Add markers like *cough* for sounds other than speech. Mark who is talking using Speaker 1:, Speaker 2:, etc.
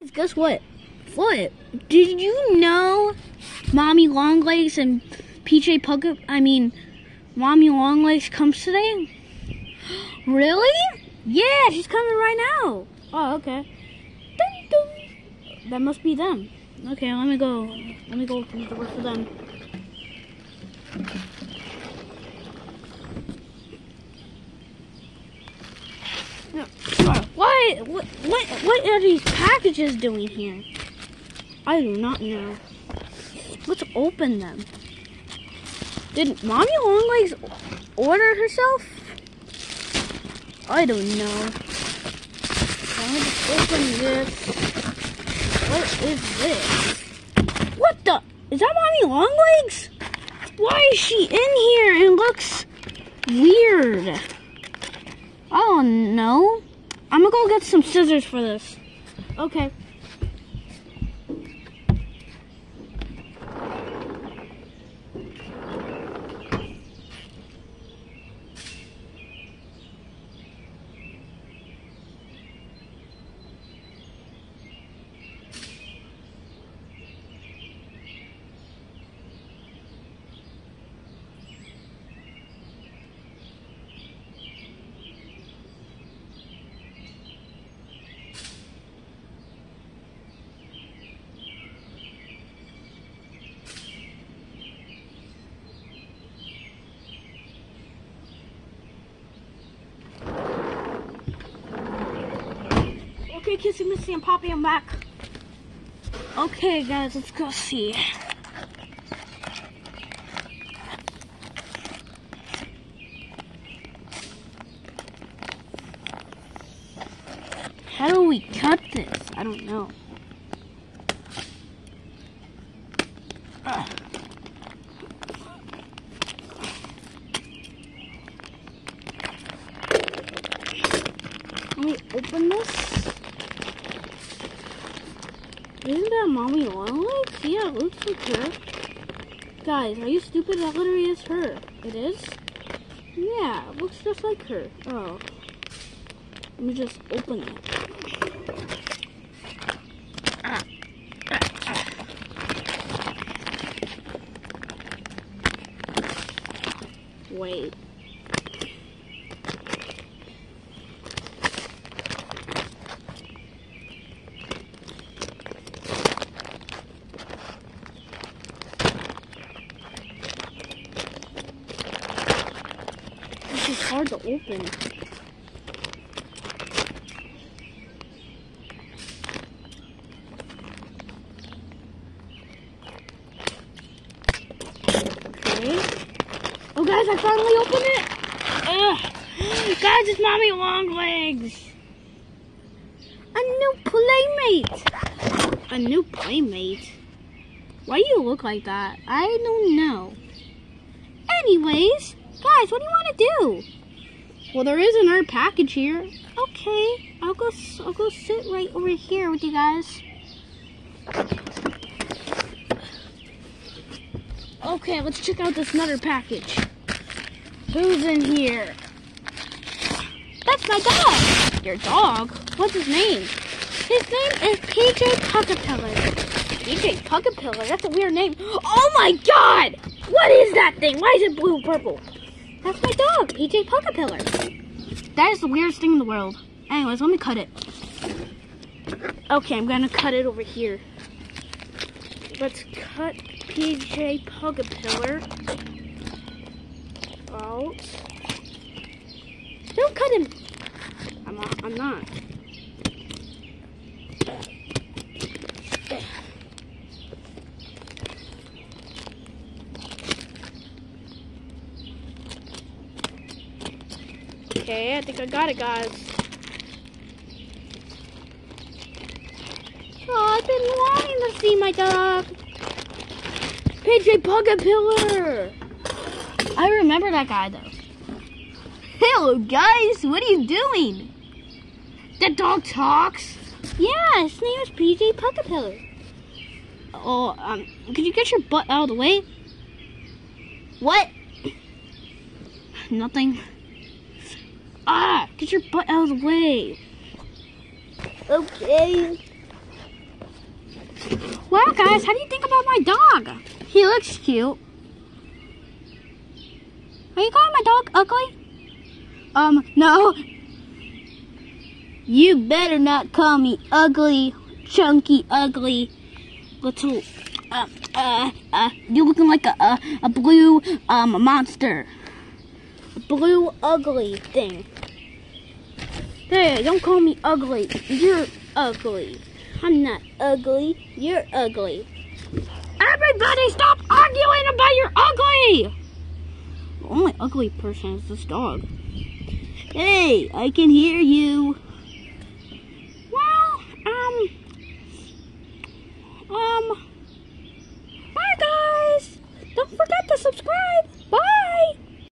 Speaker 1: Guess what? What? Did you know Mommy Longlegs and PJ Pug I mean Mommy Longlegs comes today? *gasps* Really? Yeah, she's coming right now. Oh, okay. Dun, dun. That must be them. Okay, let me go. Let me go open the door for them. No, What, what, what, are these packages doing here? I do not know. Let's open them. Did Mommy Longlegs order herself? I don't know. Let me just open this. What is this? What the? Is that Mommy Longlegs? Why is she in here? It looks weird. I don't know. I'm gonna go get some scissors for this. Okay. Okay, Kissy Missy and Poppy, I'm back. Okay, guys, let's go see. How do we cut this? I don't know. Let me open this. Isn't that mommy Longlegs? Yeah, it looks like her. Guys, are you stupid? That literally is her. It is? Yeah, it looks just like her. Oh. Let me just open it. Wait. Hard to open. Okay. Oh, guys, I finally opened it. Ugh. Guys, it's Mommy Longlegs. A new playmate. A new playmate? Why do you look like that? I don't know. Anyways, guys, what do you want to do? Well, there is another package here. Okay, I'll go. I'll go sit right over here with you guys. Okay, let's check out this another package. Who's in here? That's my dog. Your dog? What's his name? His name is PJ Pug-a-Pillar. PJ Pug-a-Pillar? That's a weird name. Oh my god! What is that thing? Why is it blue purple? That's my dog, PJ Pug-a-Pillar. That is the weirdest thing in the world. Anyways, let me cut it. Okay, I'm gonna cut it over here. Let's cut PJ Pug-a-Pillar out. Don't cut him. I'm not. I'm not. Okay, I think I got it, guys. Oh, I've been wanting to see my dog. PJ Pug-a-Pillar. I remember that guy, though. Hello, guys. What are you doing? That dog talks. Yeah, his name is PJ Pug-a-Pillar. Oh, um, could you get your butt out of the way? What? Nothing. Ah, get your butt out of the way. Okay. So guys, how do you think about my dog? He looks cute. Are you calling my dog ugly? Um, no. You better not call me ugly, chunky, ugly, little, uh, uh, uh, you looking like a, a, a blue, um, monster. A blue, ugly thing. Hey, don't call me ugly. You're ugly. I'm not ugly. You're ugly. Everybody stop arguing about your ugly! The only ugly person is this dog. Hey, I can hear you.